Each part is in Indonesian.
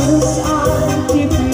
shadows are deep.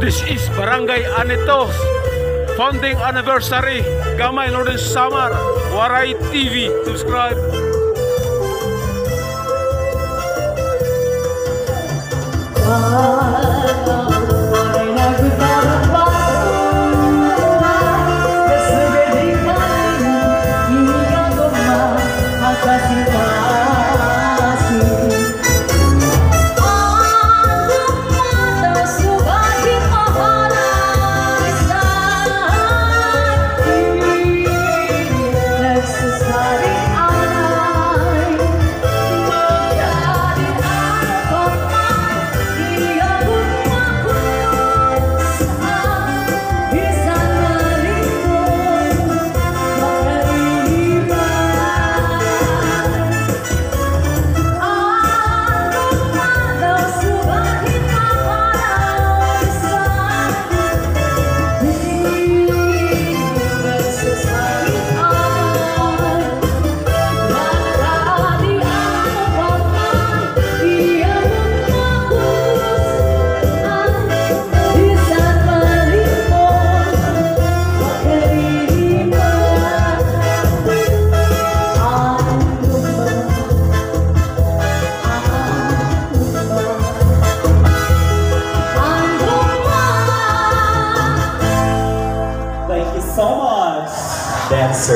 This is Barangay Anitos founding anniversary. Gamay Northern Samar, Waray TV. Subscribe. Thank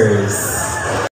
Masters.